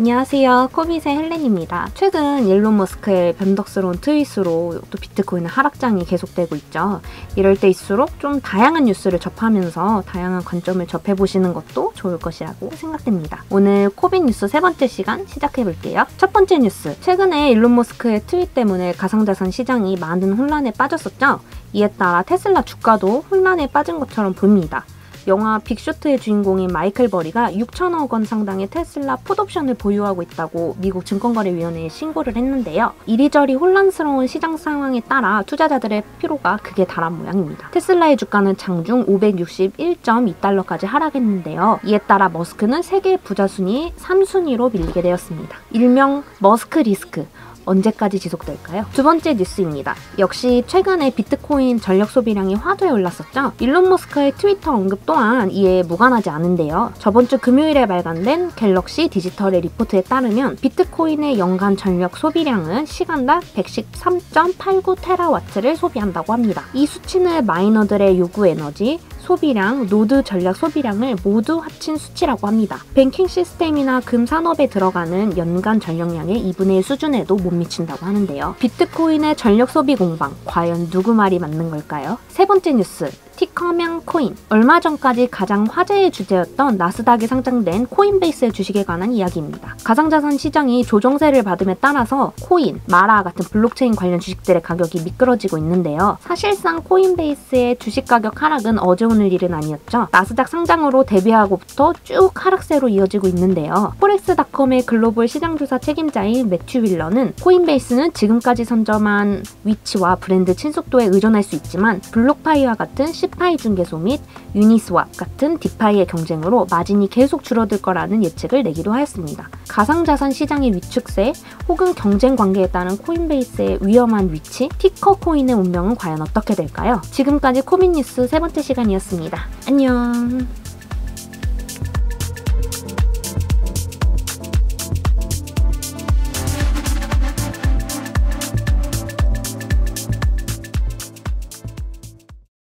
안녕하세요. 코빗의 헬렌입니다. 최근 일론 머스크의 변덕스러운 tweet으로 또 비트코인의 하락장이 계속되고 있죠. 이럴 때일수록 좀 다양한 뉴스를 접하면서 다양한 관점을 접해보시는 것도 좋을 것이라고 생각됩니다. 오늘 코빗 뉴스 세 번째 시간 시작해볼게요. 첫 번째 뉴스. 최근에 일론 머스크의 트윗 때문에 가상자산 시장이 많은 혼란에 빠졌었죠. 이에 따라 테슬라 주가도 혼란에 빠진 것처럼 보입니다. 영화 빅쇼트의 주인공인 마이클 버리가 6천억 원 상당의 테슬라 풋옵션을 보유하고 있다고 미국 증권거래위원회에 신고를 했는데요. 이리저리 혼란스러운 시장 상황에 따라 투자자들의 피로가 극에 달한 모양입니다. 테슬라의 주가는 장중 561.2달러까지 하락했는데요. 이에 따라 머스크는 세계 부자 순위 3순위로 밀리게 되었습니다. 일명 머스크 리스크, 언제까지 지속될까요? 두 번째 뉴스입니다. 역시 최근에 비트코인 전력 소비량이 화두에 올랐었죠. 일론 머스크의 트위터 언급 또한 이에 무관하지 않은데요. 저번 주 금요일에 발간된 갤럭시 디지털의 리포트에 따르면 비트코인의 연간 전력 소비량은 시간당 113.89 테라와트를 소비한다고 합니다. 이 수치는 miner들의 요구 에너지, 소비량, 노드 전력 소비량을 모두 합친 수치라고 합니다. 뱅킹 시스템이나 금 산업에 들어가는 연간 전력량의 2분의 1 수준에도 못 미친다고 하는데요. 비트코인의 전력 소비 공방, 과연 누구 말이 맞는 걸까요? 세 번째 뉴스, ticker명 코인. 얼마 전까지 가장 화제의 주제였던 나스닥에 상장된 코인베이스의 주식에 관한 이야기입니다. 가상자산 시장이 조정세를 받음에 따라서 코인, 마라 같은 블록체인 관련 주식들의 가격이 미끄러지고 있는데요. 사실상 코인베이스의 주식 가격 하락은 어제 오늘 일은 아니었죠. 나스닥 상장으로 데뷔하고부터 쭉 하락세로 이어지고 있는데요. 포렉스닷컴의 글로벌 시장조사 책임자인 매튜 윌러는 코인베이스는 지금까지 선점한 위치와 브랜드 친숙도에 의존할 수 있지만 블록파이와 같은 CeFi 중개소 및 유니스왑 같은 DeFi의 경쟁으로 마진이 계속 줄어들 거라는 예측을 내기도 하였습니다. 가상자산 시장의 위축세 혹은 경쟁 관계에 따른 코인베이스의 위험한 위치, ticker 코인의 운명은 과연 어떻게 될까요? 지금까지 코빗뉴스 세 번째 시간이었습니다. 안녕!